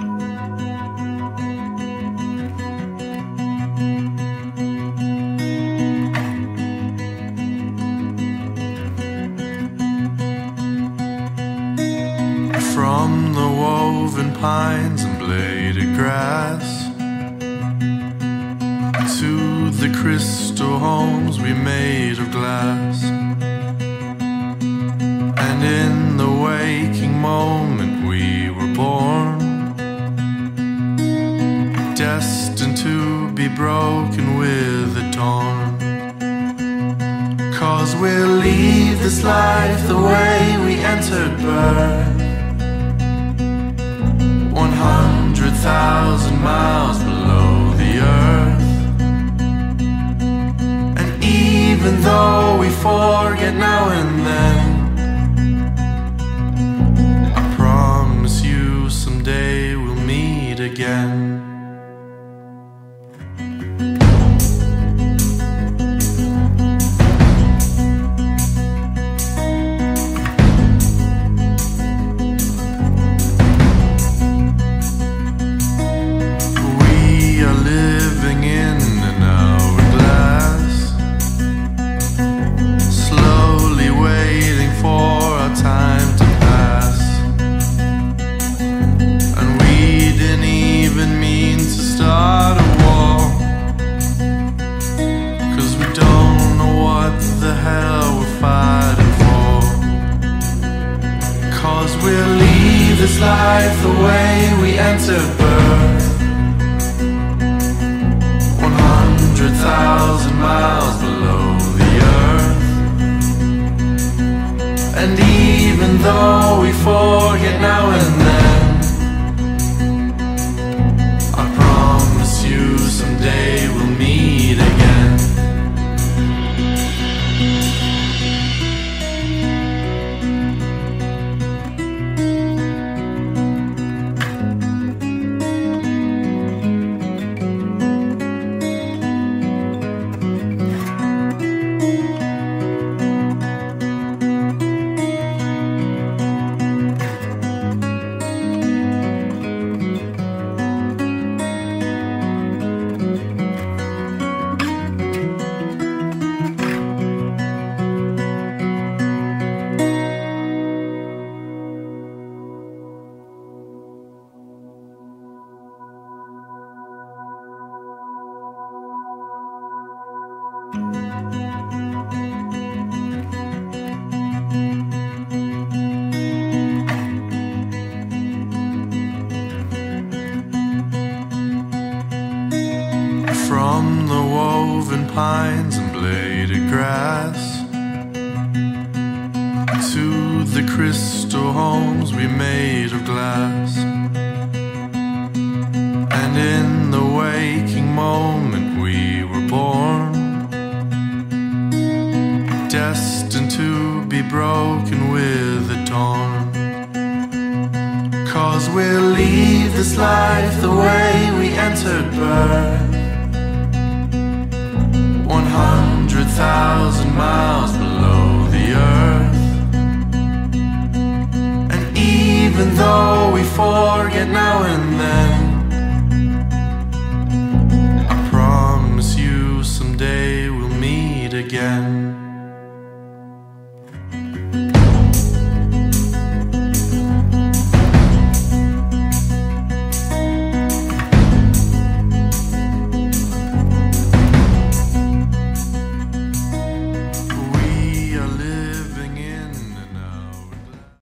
From the woven pines and bladed grass To the crystal homes we made of glass. And in be broken with the dawn. Cause we'll leave this life the way we entered birth. One hundred thousand miles below the earth. And even though we forget now and this life the way we entered birth. One hundred thousand miles From the woven pines and bladed grass to the crystal homes we made of glass. And in the waking moment destined to be broken with the dawn. Cause we'll leave this life the way we entered birth. One hundred thousand miles below the earth. And even though we forget now